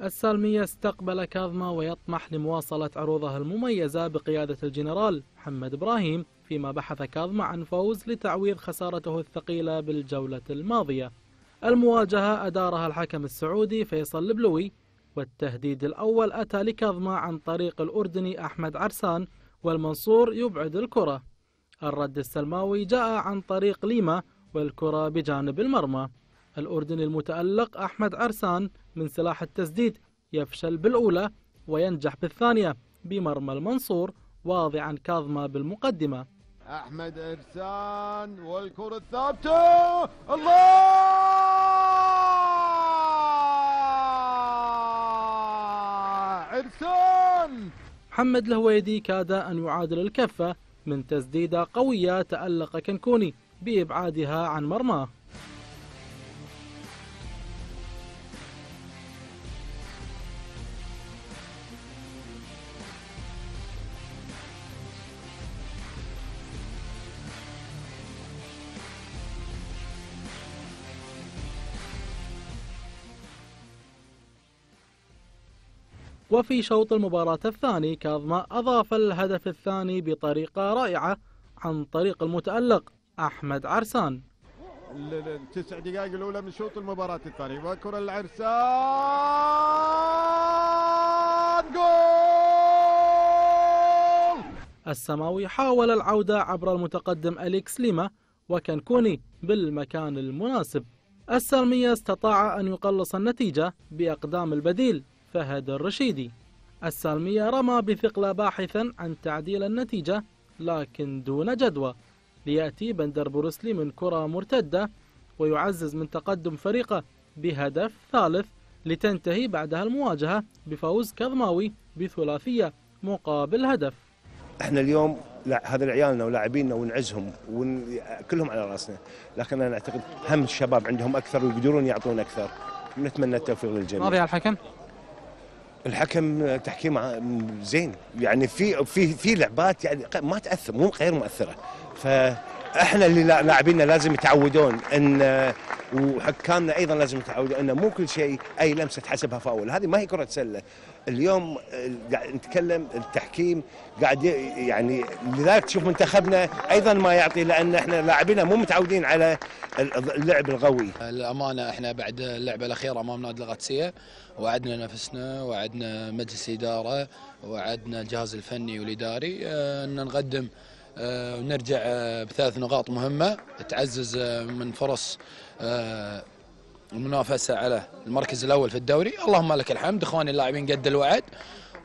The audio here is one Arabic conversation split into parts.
السالمية استقبل كاظمة ويطمح لمواصلة عروضها المميزة بقيادة الجنرال محمد إبراهيم فيما بحث كاظمة عن فوز لتعويض خسارته الثقيلة بالجولة الماضية. المواجهة أدارها الحكم السعودي فيصل البلوي والتهديد الأول أتى لكاظمة عن طريق الأردني أحمد عرسان والمنصور يبعد الكرة. الرد السلماوي جاء عن طريق ليما والكرة بجانب المرمى. الأردني المتألق أحمد عرسان من سلاح التسديد يفشل بالأولى وينجح بالثانية بمرمى المنصور واضعا كاظمة بالمقدمة. أحمد ارسان والكرة الثابتة! الله! ارسان محمد الهويدي كاد أن يعادل الكفة من تسديدة قوية تألق كنكوني بإبعادها عن مرماه. وفي شوط المباراة الثاني كاظمة أضاف الهدف الثاني بطريقة رائعة عن طريق المتألق أحمد عرسان. ال- ال- التسع دقائق الأولى من شوط المباراة الثانية. وكرة العرسان جول! السماوي حاول العودة عبر المتقدم أليكس ليما وكنكوني بالمكان المناسب. السلمية استطاع أن يقلص النتيجة بأقدام البديل. فهد الرشيدي. السالمية رمى بثقل باحثا عن تعديل النتيجة لكن دون جدوى. ليأتي بندر بروسلي من كرة مرتدة ويعزز من تقدم فريقه بهدف ثالث لتنتهي بعدها المواجهة بفوز كظماوي بثلاثية مقابل هدف. إحنا اليوم لا هذا عيالنا ولاعبينا ونعزهم ون... كلهم على رأسنا. لكن أنا أعتقد هم الشباب عندهم أكثر ويقدرون يعطون أكثر. نتمنى التوفيق للجميع. ماضي على الحكم؟ الحكم تحكيم زين. يعني في في في لعبات يعني ما تأثر مو غير مؤثرة. فاحنا اللي لا- لاعبينا لازم يتعودون ان وحكامنا أيضا لازم يتعودون ان مو كل شيء اي لمسة تحسبها فاول. هذه ما هي كرة سلة. اليوم آه، قاعد نتكلم التحكيم قاعد يعني لذلك تشوف منتخبنا أيضا ما يعطي لأن إحنا لاعبينا مو متعودين على اللعب القوي. الأمانة إحنا بعد اللعبة الأخيرة أمام نادي القادسية وعدنا نفسنا وعدنا مجلس إدارة وعدنا الجهاز الفني والإداري آه، أن نقدم آه، ونرجع آه، بثلاث نقاط مهمة تعزز آه، من فرص آه، المنافسة على المركز الأول في الدوري. اللهم لك الحمد إخواني اللاعبين قد الوعد.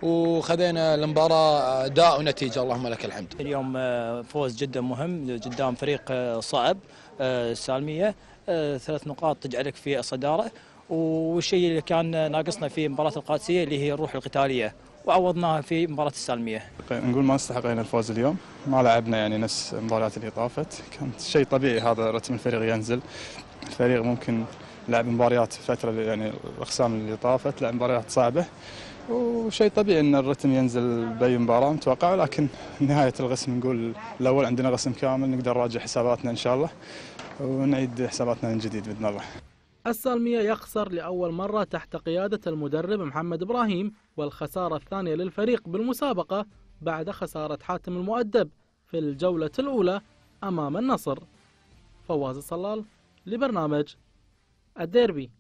وخذينا المباراة أداء ونتيجة. اللهم لك الحمد. اليوم آه، فوز جدا مهم قدام فريق آه، صعب آه، السالمية. آه، ثلاث نقاط تجعلك في الصدارة. والشيء اللي كان ناقصنا في مباراة القادسية اللي هي الروح القتالية. وعوضناها في مباراة السالمية. نقول ما استحقينا الفوز اليوم. ما لعبنا يعني نفس المباريات اللي طافت. كانت شيء طبيعي هذا رتم الفريق ينزل. الفريق ممكن لعب مباريات فترة يعني الأقسام اللي طافت لعب مباريات صعبة. وشيء طبيعي إن الرتم ينزل بأي مباراة متوقع لكن نهاية القسم نقول الأول عندنا قسم كامل نقدر نراجع حساباتنا إن شاء الله ونعيد حساباتنا من جديد بإذن الله. السالمية يخسر لأول مرة تحت قيادة المدرب محمد إبراهيم والخسارة الثانية للفريق بالمسابقة بعد خسارة حاتم المؤدب في الجولة الأولى أمام النصر. فواز الصلال لبرنامج الديربي.